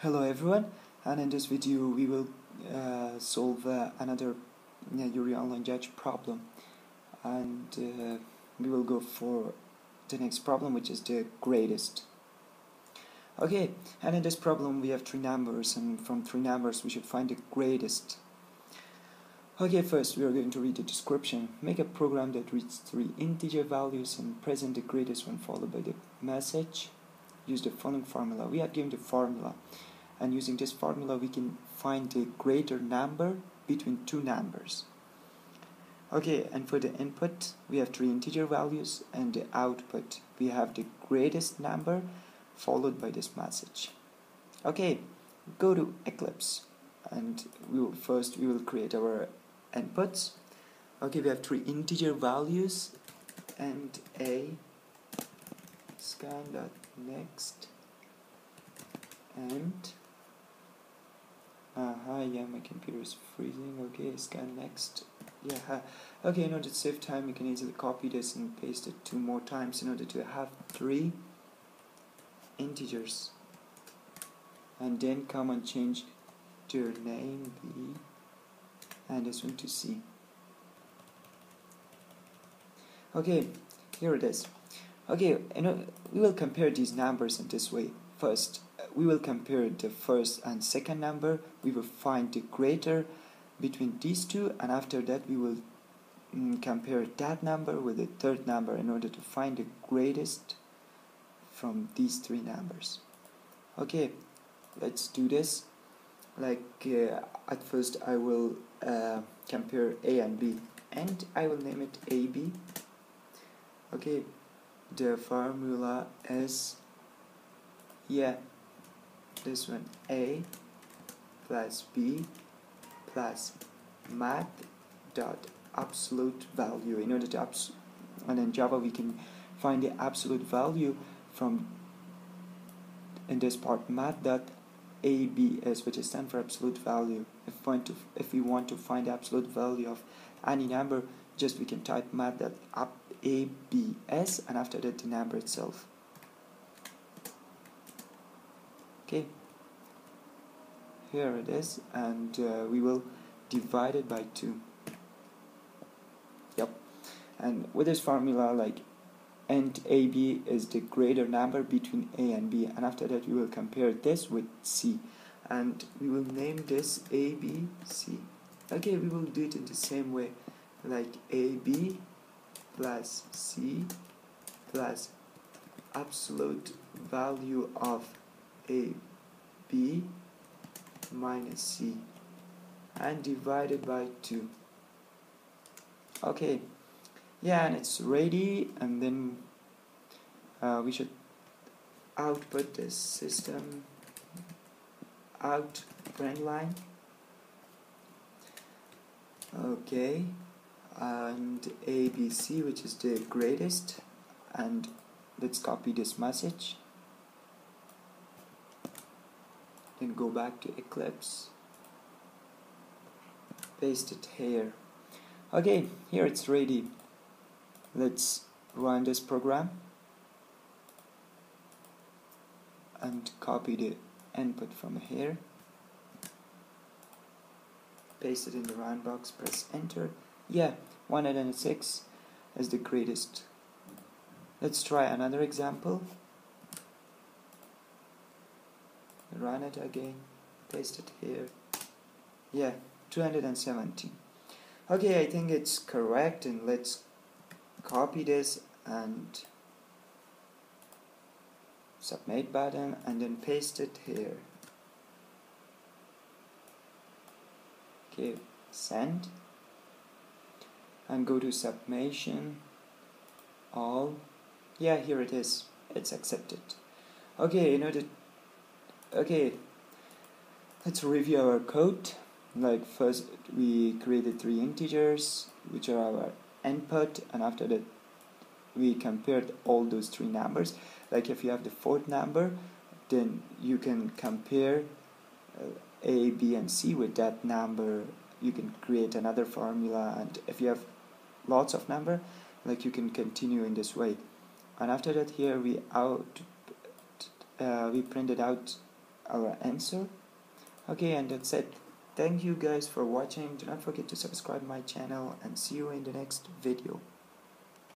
Hello everyone and in this video we will uh, solve uh, another URI Online Judge problem and uh, we will go for the next problem which is the greatest. Okay and in this problem we have three numbers and from three numbers we should find the greatest. Okay first we are going to read the description. Make a program that reads three integer values and present the greatest one followed by the message use the following formula. We are given the formula and using this formula we can find the greater number between two numbers. Okay, and for the input we have three integer values and the output we have the greatest number followed by this message. Okay, go to Eclipse and we will first we will create our inputs. Okay, we have three integer values and a scan dot next. And -huh, yeah my computer is freezing. Okay scan next. Yeah okay in order to save time you can easily copy this and paste it two more times in order to have three integers. And then come and change their name B and this one to C. Okay here it is Okay, you know, we will compare these numbers in this way. First, we will compare the first and second number. We will find the greater between these two, and after that, we will mm, compare that number with the third number in order to find the greatest from these three numbers. Okay, let's do this. Like uh, at first, I will uh, compare A and B, and I will name it AB. Okay, the formula is yeah this one a plus b plus math dot absolute value. In order to abs and in java we can find the absolute value from in this part math dot abs which is stand for absolute value. If we want to if we want to find the absolute value of any number just we can type math dot abs and after that the number itself. Okay. Here it is and uh, we will divide it by 2 yep. And with this formula like and AB is the greater number between A and B and after that we will compare this with C. And we will name this ABC okay we will do it in the same way like AB plus C plus absolute value of A B minus C and divided by 2 okay. Yeah and it's ready and then uh, we should output this system. Out print line. Okay and ABC which is the greatest. And let's copy this message. Then go back to Eclipse. Paste it here. Okay here it's ready. Let's run this program. And copy the input from here. Paste it in the run box press enter yeah, 106 is the greatest. Let's try another example. Run it again. Paste it here. Yeah, 217. Okay, I think it's correct and let's copy this and submit button and then paste it here. Okay, send and go to submission. All. Yeah here it is. It's accepted. Okay in order okay. Let's review our code. Like first we created three integers which are our input and after that we compared all those three numbers. Like if you have the fourth number then you can compare uh, a b and c with that number. You can create another formula and if you have lots of number like you can continue in this way. And after that here we out uh, we printed out our answer. Okay and that's it. Thank you guys for watching. Do not forget to subscribe my channel and see you in the next video